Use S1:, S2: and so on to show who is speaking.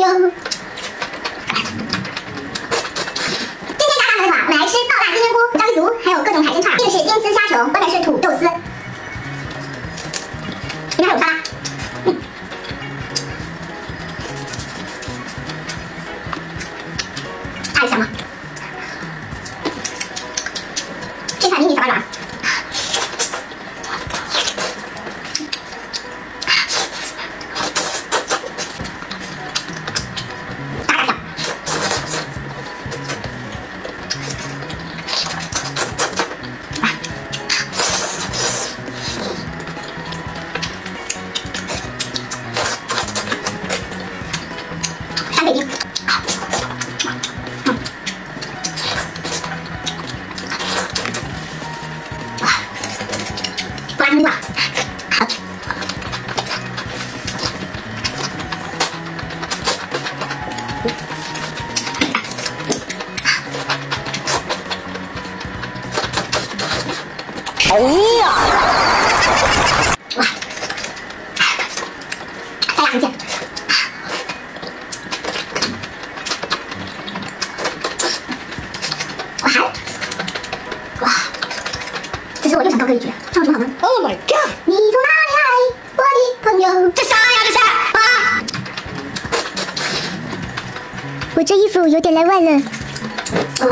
S1: 友。今天打打的话，我们来吃爆辣金针菇、章鱼足，还有各种海鲜串。这个是金丝虾球，外面是土豆丝，里面还有沙拉。嗯太香了！这菜迷你小八爪。
S2: 哎呀，
S1: 哇，再辣一件。哇还，哇，这是我又想高歌一曲，唱什么好呢
S2: Oh my god！
S1: 你从哪里来，我的朋友？
S2: 这啥呀？这是
S1: 啊！
S3: 我这衣服有点来晚了。
S1: 哇，